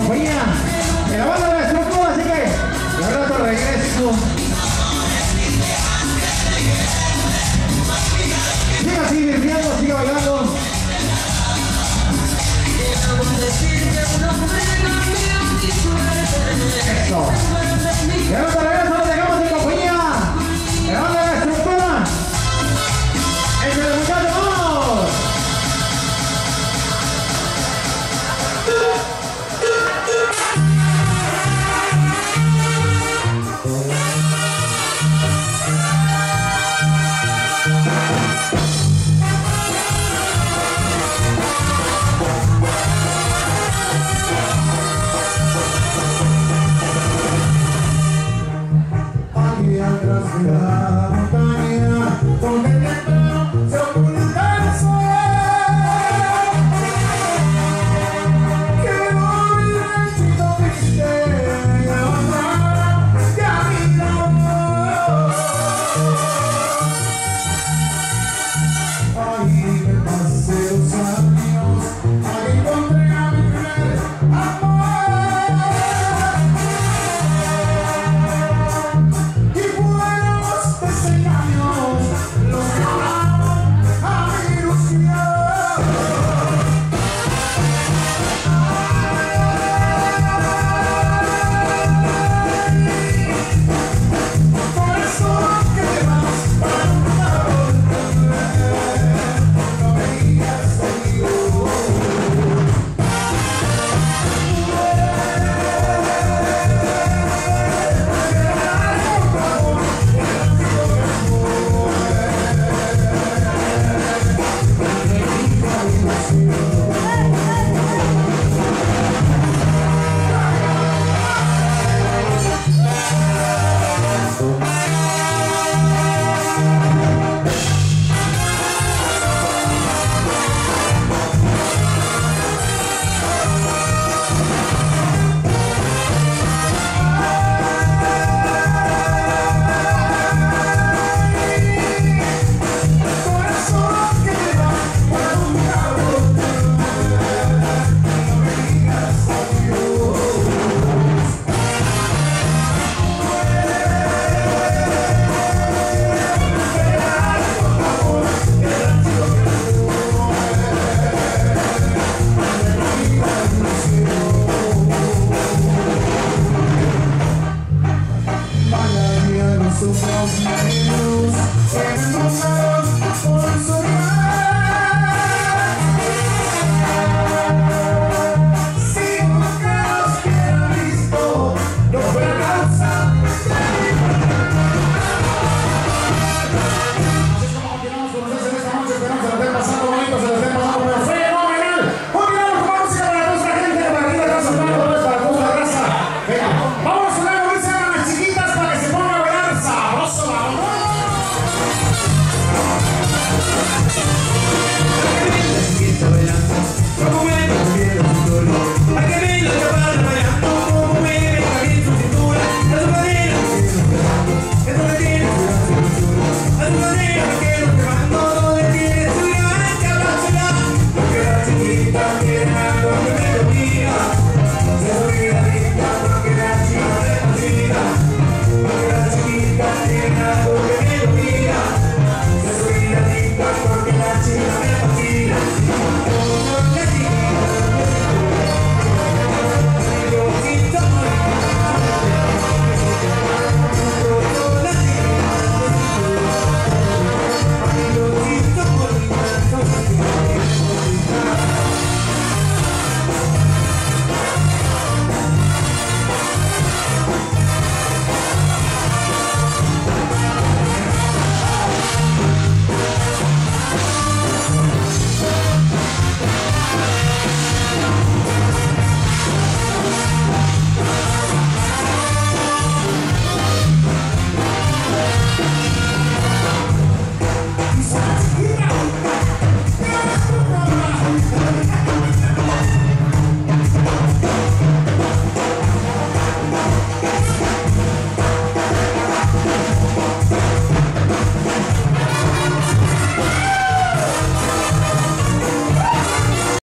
muy